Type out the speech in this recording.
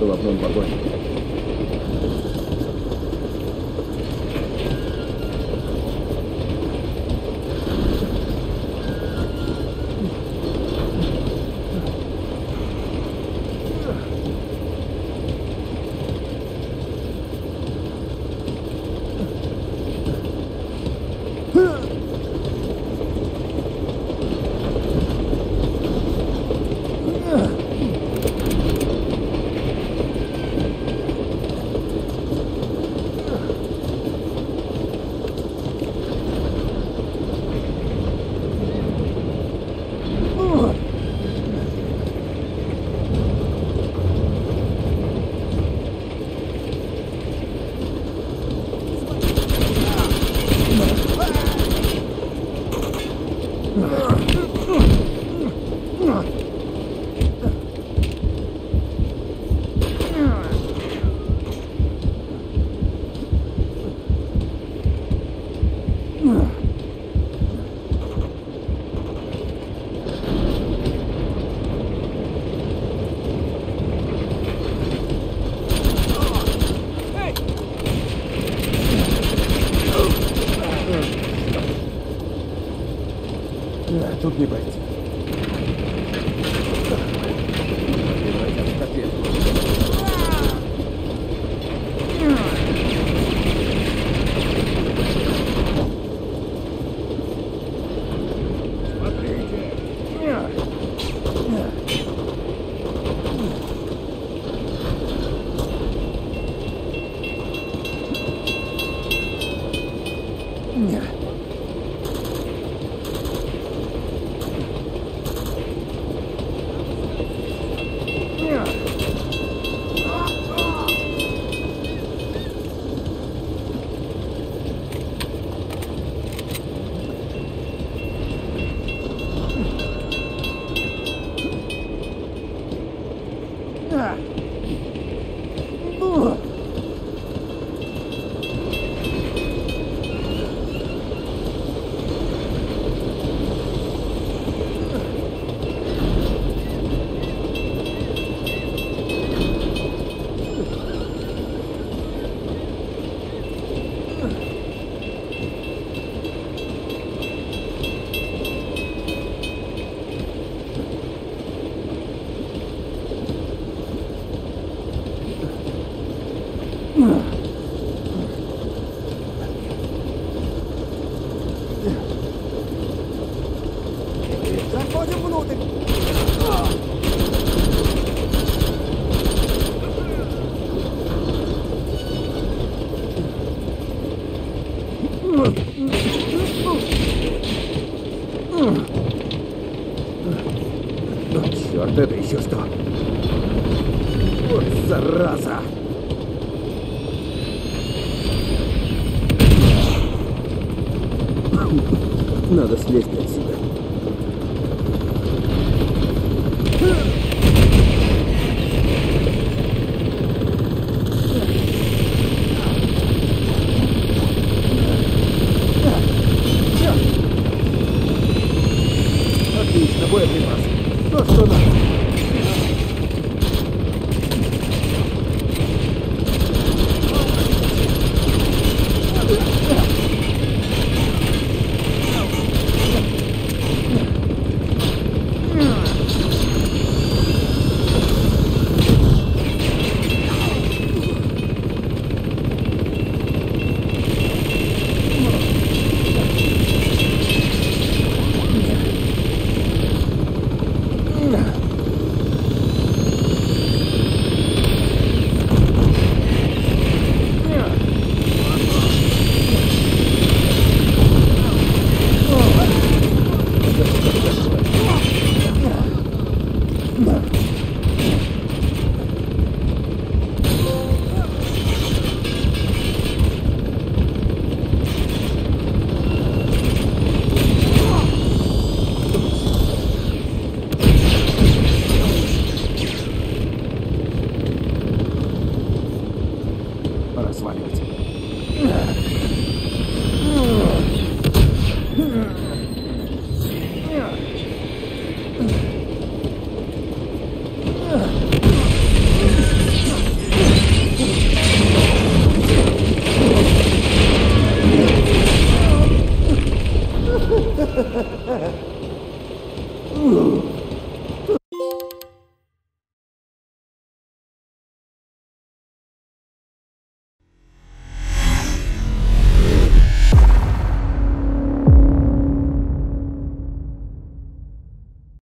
Наверное, в головном вагоне. Тут не пройти. Заходим внутрь. Ну, черт, это еще что? Вот зараза! Надо слезть отсюда. Отлично, боеприпасы. То, что надо.